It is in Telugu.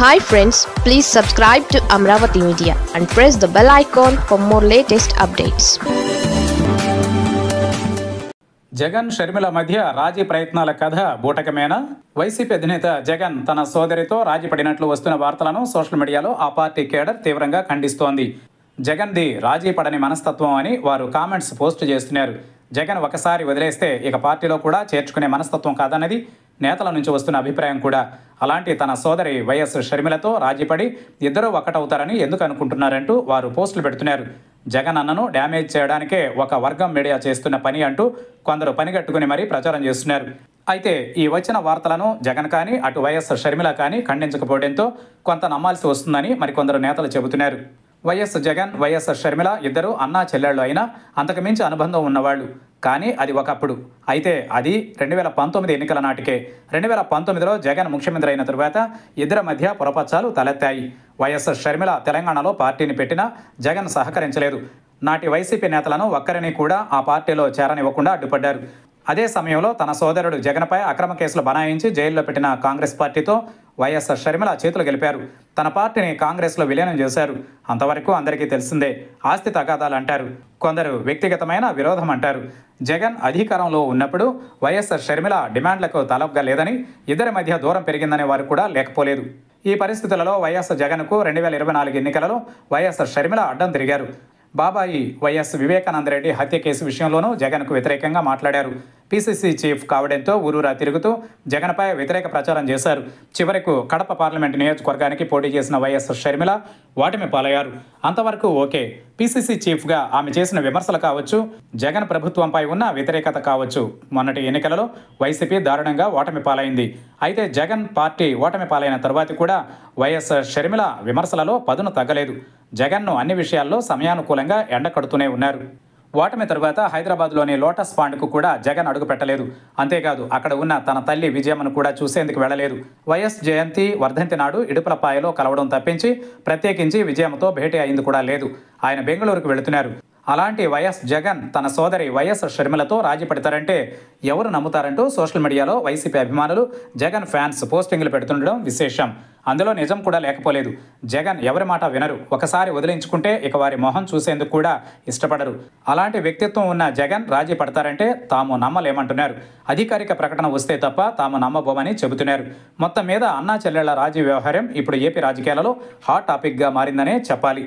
Hi friends please subscribe to Amaravati media and press the bell icon for more latest updates Jagan Sharmila మధ్య రాజీ ప్రయత్నాల కథ బూటకమేనా? వైసీపీ అధినేత జగన్ తన సోదరితో రాజీ పడినట్లు వస్తున్న వార్తలను సోషల్ మీడియాలో ఆ పార్టీ కేడర్ తీవ్రంగా ఖండిస్తోంది. జగన్ది రాజీ పడని మనస్తత్వం అని వారు కామెంట్స్ పోస్ట్ చేస్తున్నారు. జగన్ ఒకసారి వదిలేస్తే ఇక పార్టీలో కూడా చేర్చుకునే మనస్తత్వం కాదన్నది నేతల నుంచి వస్తున్న అభిప్రాయం కూడా అలాంటి తన సోదరి వైఎస్ షర్మిలతో రాజీపడి ఇద్దరూ ఒక్కటవుతారని ఎందుకు అనుకుంటున్నారంటూ వారు పోస్టులు పెడుతున్నారు. జగన్ అన్నను డ్యామేజ్ చేయడానికే ఒక వర్గం మీడియా చేస్తున్న పని అంటూ కొందరు పనిగట్టుకుని మరీ ప్రచారం చేస్తున్నారు. అయితే ఈ వచ్చిన వార్తలను జగన్ కానీ అటు వైఎస్ షర్మిల కానీ ఖండించకపోవడంతో కొంత నమ్మాల్సి వస్తుందని మరికొందరు నేతలు చెబుతున్నారు. వైఎస్ జగన్ వైఎస్ షర్మిల ఇద్దరు అన్నా చెల్లెళ్ళు అయినా అంతకుమించి అనుబంధం ఉన్నవాళ్ళు. కానీ అది ఒకప్పుడు. అయితే అది రెండు వేల పంతొమ్మిది ఎన్నికల నాటికే. రెండు వేల పంతొమ్మిదిలో జగన్ ముఖ్యమంత్రి అయిన తరువాత ఇద్దరి మధ్య పొరపచ్చాలు తలెత్తాయి. వైఎస్ షర్మిల తెలంగాణలో పార్టీని పెట్టినా జగన్ సహకరించలేదు. నాటి వైసీపీ నేతలను ఒక్కరిని కూడా ఆ పార్టీలో చేరనివ్వకుండా అడ్డుపడ్డారు. అదే సమయంలో తన సోదరుడు జగన్పై అక్రమ కేసులు బనాయించి జైల్లో పెట్టిన కాంగ్రెస్ పార్టీతో వైఎస్ఆర్ షర్మిల చేతులు గెలిపారు. తన పార్టీని కాంగ్రెస్లో విలీనం చేశారు. అంతవరకు అందరికీ తెలిసిందే ఆస్తి తగాదాలు అంటారు. కొందరు వ్యక్తిగతమైన విరోధం అంటారు. జగన్ అధికారంలో ఉన్నప్పుడు వైఎస్ఆర్ షర్మిల డిమాండ్లకు తలొగ్గ లేదని ఇద్దరి మధ్య దూరం పెరిగిందనే వారు కూడా లేకపోలేదు. ఈ పరిస్థితులలో వైఎస్ జగన్కు రెండు వేల ఇరవై నాలుగు ఎన్నికలలో వైఎస్ఆర్ షర్మిల అడ్డం తిరిగారు. బాబాయి వైఎస్ వివేకానందరెడ్డి హత్య కేసు విషయంలోనూ జగన్కు వ్యతిరేకంగా మాట్లాడారు. పీసీసీ చీఫ్ కావడంతో ఊరూరా తిరుగుతూ జగన్పై వ్యతిరేక ప్రచారం చేశారు. చివరకు కడప పార్లమెంట్ నియోజకవర్గానికి పోటీ చేసిన వైఎస్ షర్మిల ఓటమి పాలయ్యారు. అంతవరకు ఓకే. పీసీసీ చీఫ్గా ఆమె చేసిన విమర్శలు కావచ్చు జగన్ ప్రభుత్వంపై ఉన్న వ్యతిరేకత కావచ్చు. మొన్నటి ఎన్నికలలో వైసీపీ దారుణంగా ఓటమి పాలైంది. అయితే జగన్ పార్టీ ఓటమి పాలైన తర్వాత కూడా వైఎస్ షర్మిల విమర్శలలో పదును తగ్గలేదు. జగన్ను అన్ని విషయాల్లో సమయానుకూలంగా ఎండకడుతూనే ఉన్నారు. ఓటమి తరువాత హైదరాబాద్లోని లోటస్ పాండ్కు కూడా జగన్ అడుగుపెట్టలేదు అంతేకాదు అక్కడ ఉన్న తన తల్లి విజయమ్మను కూడా చూసేందుకు వెళ్ళలేదు. వైఎస్ జయంతి వర్ధంతి నాడు ఇడుపులపాయలో కలవడం తప్పించి ప్రత్యేకించి విజయమ్మతో భేటీ అయింది కూడా లేదు. ఆయన బెంగళూరుకు వెళుతున్నారు. అలాంటి వైఎస్ జగన్ తన సోదరి వైఎస్ షర్మిలతో రాజీ పడతారంటే ఎవరు నమ్ముతారంటూ సోషల్ మీడియాలో వైసీపీ అభిమానులు జగన్ ఫ్యాన్స్ పోస్టింగ్లు పెడుతుండడం విశేషం. అందులో నిజం కూడా లేకపోలేదు. జగన్ ఎవరి మాట వినరు. ఒకసారి వదిలించుకుంటే ఇక వారి మొహం చూసేందుకు కూడా ఇష్టపడరు. అలాంటి వ్యక్తిత్వం ఉన్న జగన్ రాజీ పడతారంటే తాము నమ్మలేమంటున్నారు. అధికారిక ప్రకటన వస్తే తప్ప తాము నమ్మబోమని చెబుతున్నారు. మొత్తం మీద అన్నా చెల్లెళ్ళ రాజీ వ్యవహారం ఇప్పుడు ఏపీ రాజకీయాలలో హాట్ టాపిక్గా మారిందనే చెప్పాలి.